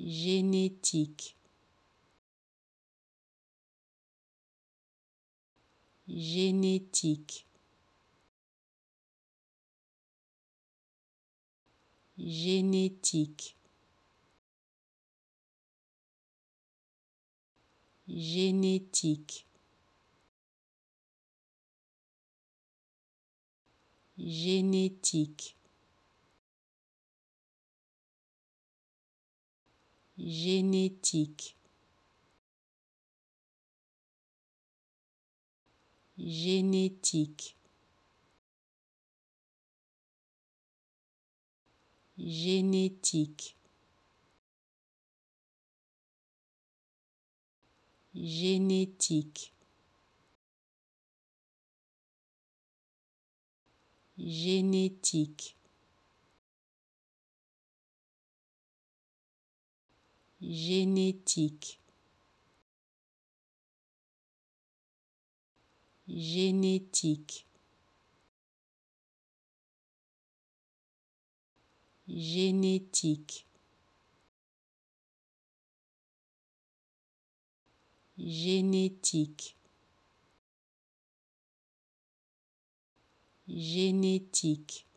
génétique. Génétique. Génétique. Génétique. Génétique génétique. Génétique. Génétique. Génétique. Génétique génétique. Génétique. Génétique. Génétique. Génétique